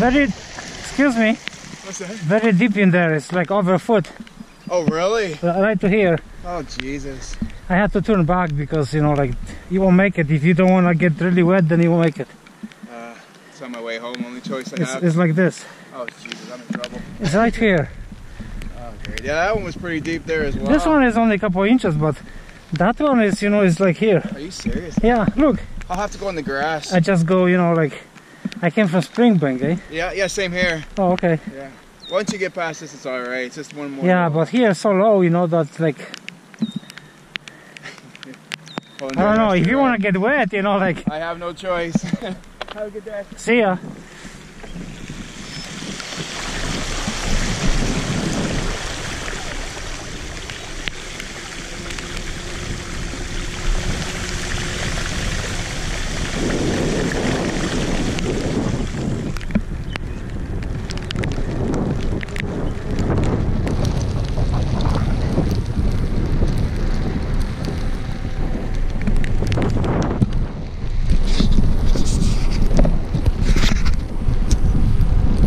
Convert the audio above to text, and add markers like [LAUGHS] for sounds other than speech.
Very, excuse me, What's that? very deep in there. It's like over a foot, Oh, really? uh, right to here. Oh, Jesus. I had to turn back because, you know, like, you won't make it. If you don't want to get really wet, then you won't make it. Uh, it's on my way home. Only choice I It's, have. it's like this. Oh, Jesus, I'm in trouble. It's right here. Oh, great. Yeah, that one was pretty deep there as well. This one is only a couple inches, but that one is, you know, is like here. Are you serious? Yeah, look, I'll have to go in the grass. I just go, you know, like, I came from Springbank, eh? Yeah, yeah, same here. Oh, okay. Yeah. Once you get past this, it's all right. It's just one more. Yeah, but here it's so low, you know, that like, [LAUGHS] Oh, I don't know, if you want to get wet, you know, like, I have no choice. [LAUGHS] have a good day. see ya.